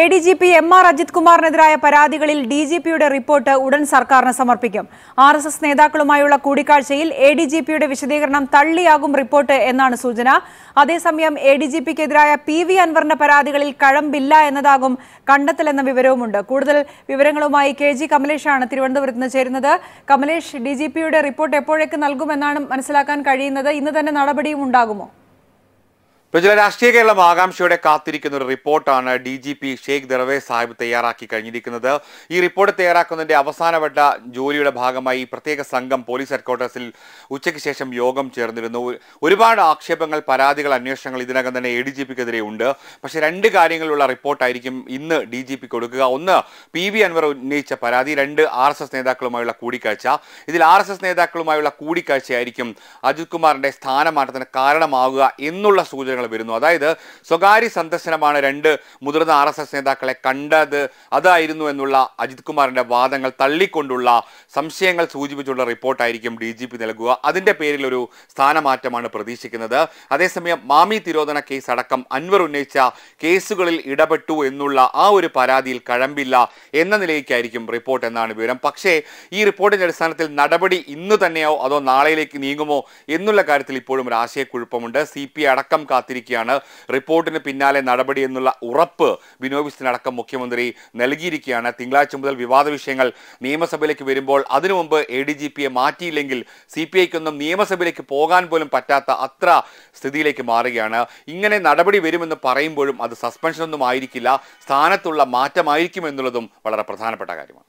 A D G P M R Ajith കുമാറിനെതിരായ പരാതികളിൽ D G പിയുടെ report ഉടൻ സർക്കാരിന് സമർപ്പിക്കും. ആർ എസ് എസ് നേതാക്കളുമായുള്ള കൂടിക്കാഴ്ചയിൽ എ ഡി ജി പിയുടെ വിശദീകരണം തള്ളിയാകും റിപ്പോർട്ട് എന്നാണ് സൂചന. അതേസമയം എ ഡി ജി പിക്കെതിരായ പി വി അൻവറിന്റെ പരാതികളിൽ കഴമ്പില്ല എന്നതാകും കണ്ടെത്തലെന്ന വിവരവുമുണ്ട്. കൂടുതൽ വിവരങ്ങളുമായി കെ ജി കമലേഷാണ് തിരുവനന്തപുരത്ത് നിന്ന് ചേരുന്നത്. കമലേഷ് ഡി ജി പിയുടെ റിപ്പോർട്ട് എപ്പോഴേക്ക് നൽകുമെന്നാണ് മനസ്സിലാക്കാൻ കഴിയുന്നത്? ഇന്ന് തന്നെ നടപടിയും ഉണ്ടാകുമോ? പ്രജല രാഷ്ട്രീയ കേരളം ആകാംക്ഷയോടെ കാത്തിരിക്കുന്ന ഒരു റിപ്പോർട്ടാണ് D G P Sheikh Darvesh Sahib തയ്യാറാക്കി കഴിഞ്ഞിരിക്കുന്നത്. ഈ റിപ്പോർട്ട് തയ്യാറാക്കുന്നതിന്റെ അവസാനവട്ട ജോലിയുടെ ഭാഗമായി പ്രത്യേക സംഘം പോലീസ് ഹെഡ്ക്വാർട്ടേഴ്സിൽ ഉച്ചയ്ക്ക് ശേഷം യോഗം ചേർന്നിരുന്നു. ഒരുപാട് ആക്ഷേപങ്ങൾ പരാതികൾ അന്വേഷണങ്ങൾ ഇതിനകം തന്നെ എ ഡി ജി പിക്കെതിരെ ഉണ്ട്. പക്ഷേ രണ്ട് കാര്യങ്ങളുള്ള റിപ്പോർട്ടായിരിക്കും ഇന്ന് ഡി ജി പി കൊടുക്കുക. ഒന്ന് പി വി അൻവർ ഉന്നയിച്ച പരാതി. രണ്ട് ആർ എസ് എസ് നേതാക്കളുമായുള്ള കൂടിക്കാഴ്ച. ഇതിൽ ആർ എസ് എസ് നേതാക്കളുമായുള്ള കൂടിക്കാഴ്ചയായിരിക്കും അജിത് കുമാറിന്റെ സ്ഥാനമാറ്റത്തിന് കാരണമാവുക എന്നുള്ള സൂചനകൾ വരുന്നു. അതായത് സ്വകാര്യ സന്ദർശനമാണ് രണ്ട് മുതിർന്ന ആർ എസ് എസ് നേതാക്കളെ കണ്ടത്. അതായിരുന്നു എന്നുള്ള അജിത് കുമാറിന്റെ വാദങ്ങൾ തള്ളിക്കൊണ്ടുള്ള സംശയങ്ങൾ സൂചിപ്പിച്ചുള്ള റിപ്പോർട്ടായിരിക്കും ഡി ജി പി നൽകുക. അതിന്റെ പേരിൽ ഒരു സ്ഥാനമാറ്റമാണ് പ്രതീക്ഷിക്കുന്നത്. അതേസമയം മാമി തിരോധന കേസ് അടക്കം അൻവർ ഉന്നയിച്ച കേസുകളിൽ ഇടപെട്ടു എന്നുള്ള ആ ഒരു പരാതിയിൽ കഴമ്പില്ല എന്ന നിലയ്ക്കായിരിക്കും റിപ്പോർട്ട് എന്നാണ് വിവരം. പക്ഷേ ഈ റിപ്പോർട്ടിന്റെ അടിസ്ഥാനത്തിൽ നടപടി ഇന്ന് തന്നെയോ അതോ നാളെയിലേക്ക് നീങ്ങുമോ എന്നുള്ള കാര്യത്തിൽ ഇപ്പോഴും ഒരു ആശയക്കുഴപ്പമുണ്ട്. സി പി അടക്കം കാത്തിരിക്കുകയാണ്. റിപ്പോർട്ടിന് പിന്നാലെ നടപടി എന്നുള്ള ഉറപ്പ് ബിനോയ് വിസ്റ്റിനടക്കം മുഖ്യമന്ത്രി നൽകിയിരിക്കുകയാണ്. തിങ്കളാഴ്ച മുതൽ വിവാദ വിഷയങ്ങൾ നിയമസഭയിലേക്ക് വരുമ്പോൾ അതിനു മുമ്പ് എ ഡി ജി പിയെ മാറ്റിയില്ലെങ്കിൽ സി പി ഐക്കൊന്നും നിയമസഭയിലേക്ക് പോകാൻ പോലും പറ്റാത്ത അത്ര സ്ഥിതിയിലേക്ക് മാറുകയാണ്. ഇങ്ങനെ നടപടി വരുമെന്ന് പറയുമ്പോഴും അത് സസ്പെൻഷനൊന്നും ആയിരിക്കില്ല. സ്ഥാനത്തുള്ള മാറ്റമായിരിക്കും എന്നുള്ളതും വളരെ പ്രധാനപ്പെട്ട കാര്യമാണ്.